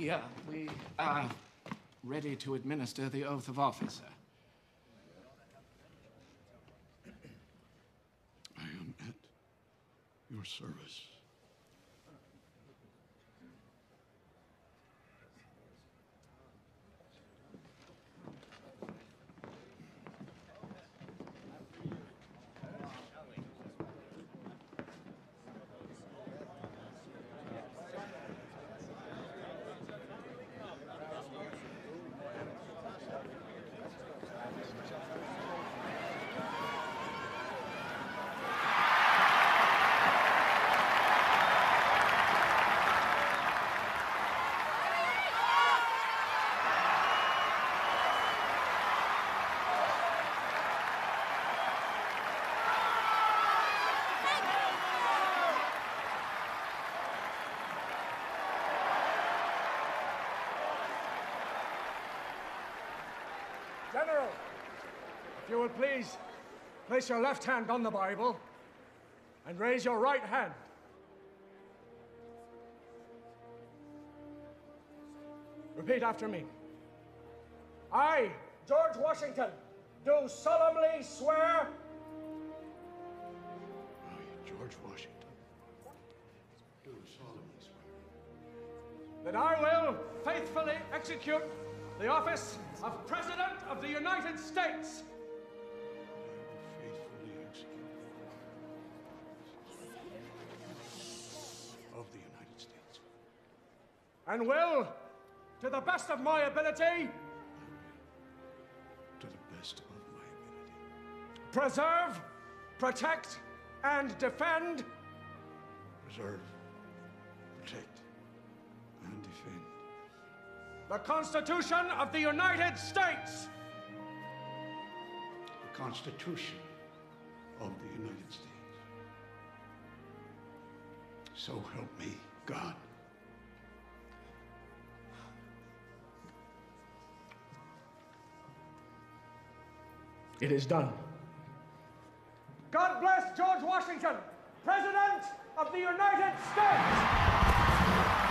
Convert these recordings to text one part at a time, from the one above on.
We, uh, we are ready to administer the oath of office, sir. I am at your service. General, if you will please place your left hand on the Bible and raise your right hand. Repeat after me. I, George Washington, do solemnly swear I, George Washington, do solemnly swear that I will faithfully execute the office of President of the United States. I will faithfully execute the of the United States. And will, to the best of my ability, to the best of my ability. preserve, protect, and defend Preserve, the Constitution of the United States the Constitution of the United States. So help me, God. It is done. God bless George Washington, President of the United States.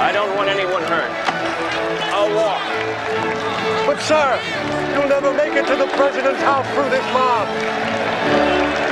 I don't want anyone hurt. I'll walk. But, sir, you'll never make it to the president's house through this mob.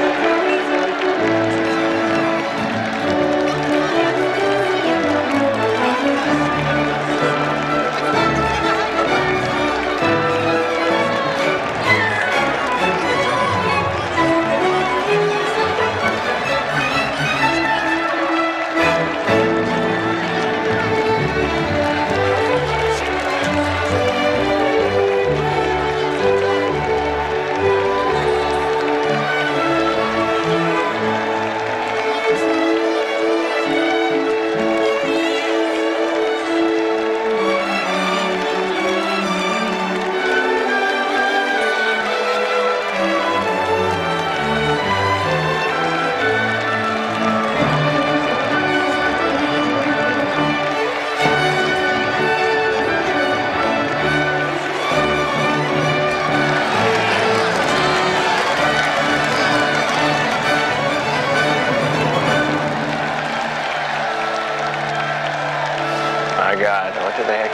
They of me.